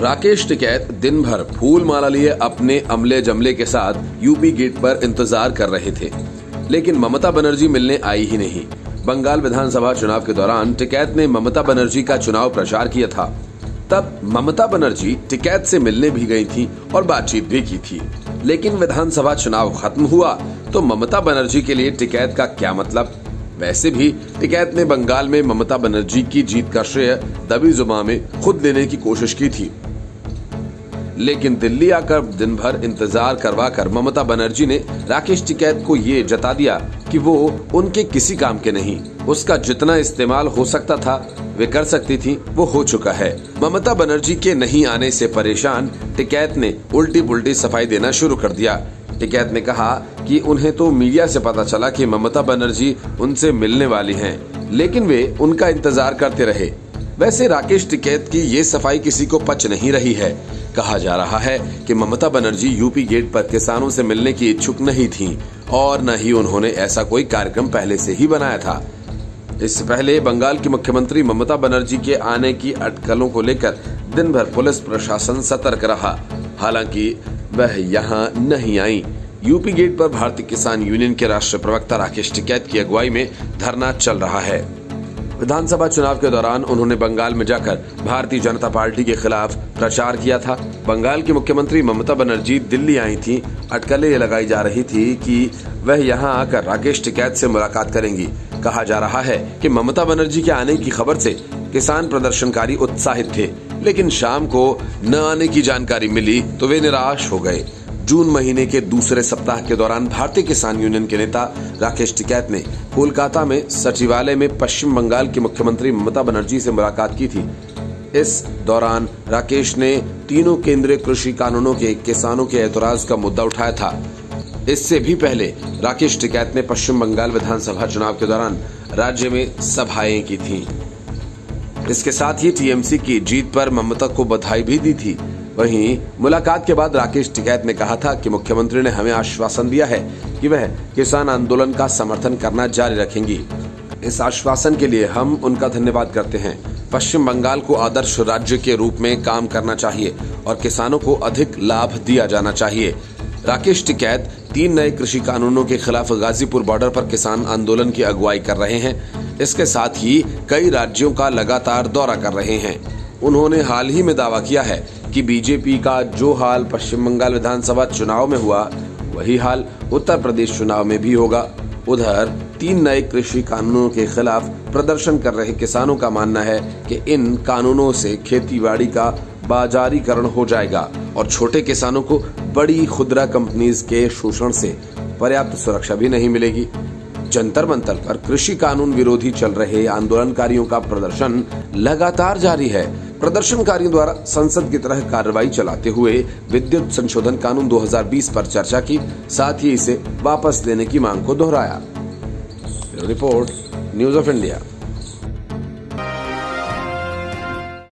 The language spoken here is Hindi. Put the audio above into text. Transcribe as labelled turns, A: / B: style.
A: राकेश टिकैत दिन भर फूल माला लिए अपने अमले जमले के साथ यूपी गेट पर इंतज़ार कर रहे थे। लेकिन ममता बनर्जी मिलने आई ही नहीं। बंगाल विधानसभा चुनाव के दौरान टिकैत ने ममता बनर्जी का चुनाव प्रचार किया था। तब ममता बनर्जी टिकैत से मिलने भी गई थी और बातचीत भी की थी। लेकिन विधानसभा चुनाव खत्म हुआ तो ममता बनर्जी के लिए टिकैत का क्या मतलब? वैसे भी टिकैत ने बंगाल में ममता बनर्जी की जीत का श्रेय दबी जुमा में खुद लेने की कोशिश की थी। लेकिन दिल्ली आकर दिन भर इंतज़ार करवा कर ममता बनर्जी ने राकेश टिकैत को ये जता दिया कि वो उनके किसी काम के नहीं। उसका जितना इस्तेमाल हो सकता था वे कर सकती थी वो हो चुका है। ममता बनर्जी के नहीं आने से परेशान टिकैत ने उल्टी पुल्टी सफ़ाई देना शुरू कर दिया। टिकैत ने कहा कि उन्हें तो मीडिया से पता चला कि ममता बनर्जी उनसे मिलने वाली हैं, लेकिन वे उनका इंतज़ार करते रहे। वैसे राकेश टिकैत की ये सफ़ाई किसी को पच नहीं रही है। कहा जा रहा है कि ममता बनर्जी यूपी गेट पर किसानों से मिलने की इच्छुक नहीं थीं और न ही उन्होंने ऐसा कोई कार्यक्रम पहले से ही बनाया था। इससे पहले बंगाल की मुख्यमंत्री ममता बनर्जी के आने की अटकलों को लेकर दिन भर पुलिस प्रशासन सतर्क रहा। हालाँकि वह यहाँ नहीं आई। यूपी गेट पर भारतीय किसान यूनियन के राष्ट्रीय प्रवक्ता राकेश टिकैत की अगुवाई में धरना चल रहा है। विधानसभा चुनाव के दौरान उन्होंने बंगाल में जाकर भारतीय जनता पार्टी के खिलाफ प्रचार किया था। बंगाल की मुख्यमंत्री ममता बनर्जी दिल्ली आई थी। अटकलें लगाई जा रही थी कि वह यहाँ आकर राकेश टिकैत से मुलाकात करेंगी। कहा जा रहा है कि ममता बनर्जी के आने की खबर से किसान प्रदर्शनकारी उत्साहित थे, लेकिन शाम को न आने की जानकारी मिली तो वे निराश हो गए। जून महीने के दूसरे सप्ताह के दौरान भारतीय किसान यूनियन के नेता राकेश टिकैत ने कोलकाता में सचिवालय में पश्चिम बंगाल की मुख्यमंत्री ममता बनर्जी से मुलाकात की थी। इस दौरान राकेश ने तीनों केंद्रीय कृषि कानूनों के किसानों के ऐतराज का मुद्दा उठाया था। इससे भी पहले राकेश टिकैत ने पश्चिम बंगाल विधानसभा चुनाव के दौरान राज्य में सभाएँ की थी। इसके साथ ही टीएमसी की जीत पर ममता को बधाई भी दी थी। वहीं मुलाकात के बाद राकेश टिकैत ने कहा था कि मुख्यमंत्री ने हमें आश्वासन दिया है कि वह किसान आंदोलन का समर्थन करना जारी रखेंगी। इस आश्वासन के लिए हम उनका धन्यवाद करते हैं। पश्चिम बंगाल को आदर्श राज्य के रूप में काम करना चाहिए और किसानों को अधिक लाभ दिया जाना चाहिए। राकेश टिकैत तीन नए कृषि कानूनों के खिलाफ गाजीपुर बॉर्डर पर किसान आंदोलन की अगुवाई कर रहे हैं। इसके साथ ही कई राज्यों का लगातार दौरा कर रहे हैं। उन्होंने हाल ही में दावा किया है कि बीजेपी का जो हाल पश्चिम बंगाल विधानसभा चुनाव में हुआ, वही हाल उत्तर प्रदेश चुनाव में भी होगा। उधर तीन नए कृषि कानूनों के खिलाफ प्रदर्शन कर रहे किसानों का मानना है कि इन कानूनों से खेतीबाड़ी का बाजारीकरण हो जाएगा और छोटे किसानों को बड़ी खुदरा कंपनीज़ के शोषण से पर्याप्त सुरक्षा भी नहीं मिलेगी। जंतर मंतर पर कृषि कानून विरोधी चल रहे आंदोलनकारियों का प्रदर्शन लगातार जारी है। प्रदर्शनकारियों द्वारा संसद की तरह कार्रवाई चलाते हुए विद्युत संशोधन कानून 2020 पर चर्चा की, साथ ही इसे वापस लेने की मांग को दोहराया। Report, news of India.